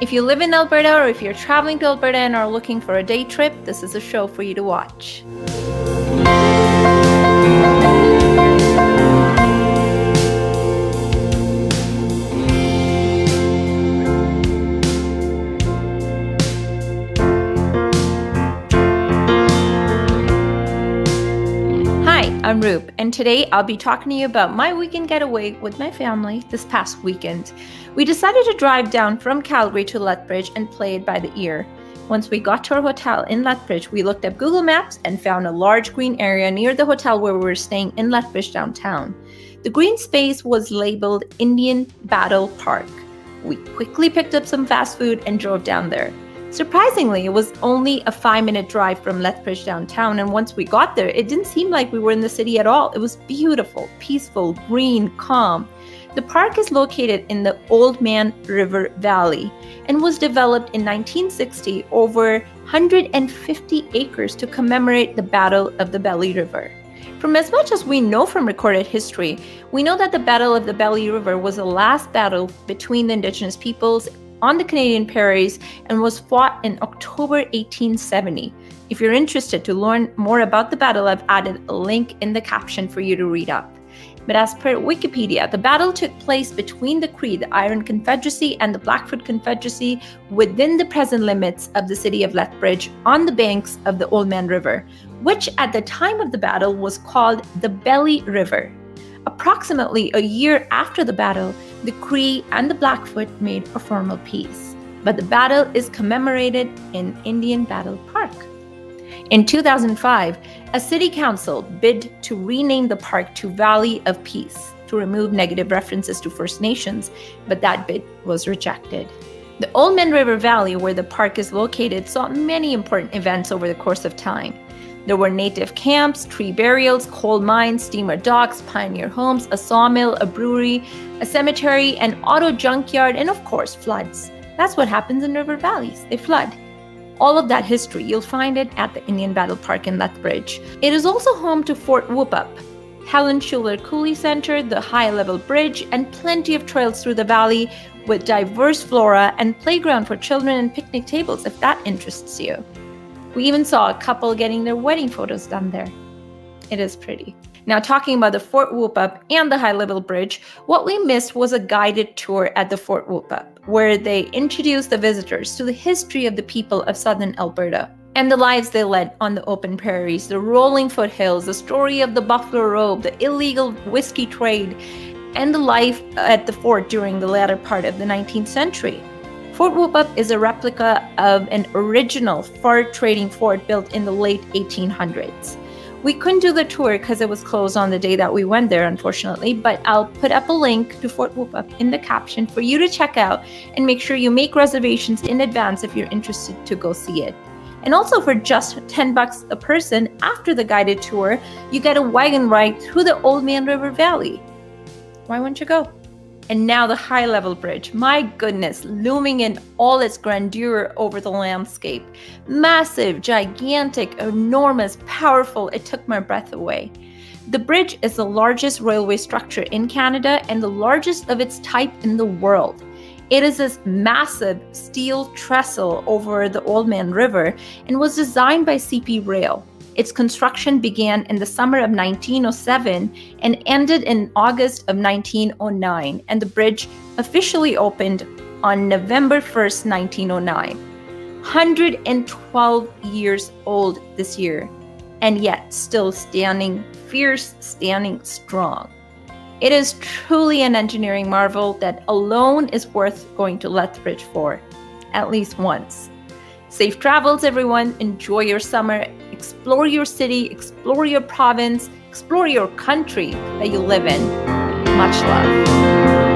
If you live in Alberta or if you're traveling to Alberta and are looking for a day trip, this is a show for you to watch. I'm Roop, and today I'll be talking to you about my weekend getaway with my family this past weekend. We decided to drive down from Calgary to Lethbridge and play it by the ear. Once we got to our hotel in Lethbridge, we looked up Google Maps and found a large green area near the hotel where we were staying in Lethbridge downtown. The green space was labeled Indian Battle Park. We quickly picked up some fast food and drove down there. Surprisingly, it was only a five minute drive from Lethbridge downtown, and once we got there, it didn't seem like we were in the city at all. It was beautiful, peaceful, green, calm. The park is located in the Oldman River Valley and was developed in 1960 over 150 acres to commemorate the Battle of the Belly River. From as much as we know from recorded history, we know that the Battle of the Belly River was the last battle between the Indigenous peoples on the Canadian prairies and was fought in October 1870. If you're interested to learn more about the battle, I've added a link in the caption for you to read up. But as per Wikipedia, the battle took place between the Cree, the Iron Confederacy, and the Blackfoot Confederacy within the present limits of the city of Lethbridge on the banks of the Oldman River, which at the time of the battle was called the Belly River. Approximately a year after the battle, the Cree and the Blackfoot made a formal peace, but the battle is commemorated in Indian Battle Park. In 2005, a city council bid to rename the park to Valley of Peace to remove negative references to First Nations, but that bid was rejected. The Oldman River Valley, where the park is located, saw many important events over the course of time. There were native camps, tree burials, coal mines, steamer docks, pioneer homes, a sawmill, a brewery, a cemetery, an auto junkyard, and of course, floods. That's what happens in river valleys. They flood. All of that history, you'll find it at the Indian Battle Park in Lethbridge. It is also home to Fort Whoop-Up, Helen Schuler Coulee Center, the high level bridge, and plenty of trails through the valley with diverse flora and playground for children and picnic tables if that interests you. We even saw a couple getting their wedding photos done there. It is pretty. Now, talking about the Fort Whoop-Up and the High Level Bridge, what we missed was a guided tour at the Fort Whoop-Up, where they introduced the visitors to the history of the people of southern Alberta and the lives they led on the open prairies, the rolling foothills, the story of the Buffalo Robe, the illegal whiskey trade, and the life at the fort during the latter part of the 19th century. Fort Whoop-Up is a replica of an original fur trading fort built in the late 1800s. We couldn't do the tour because it was closed on the day that we went there, unfortunately, but I'll put up a link to Fort Whoop-Up in the caption for you to check out and make sure you make reservations in advance if you're interested to go see it. And also for just 10 bucks a person after the guided tour, you get a wagon ride through the Oldman River Valley. Why wouldn't you go? And now the high level bridge, my goodness, looming in all its grandeur over the landscape. Massive, gigantic, enormous, powerful, it took my breath away. The bridge is the largest railway structure in Canada and the largest of its type in the world. It is this massive steel trestle over the Oldman River and was designed by CP Rail. Its construction began in the summer of 1907 and ended in August of 1909, and the bridge officially opened on November 1st, 1909. 112 years old this year, and yet still standing fierce, standing strong. It is truly an engineering marvel that alone is worth going to Lethbridge for, at least once. Safe travels, everyone. Enjoy your summer. Explore your city, explore your province, explore your country that you live in. Much love.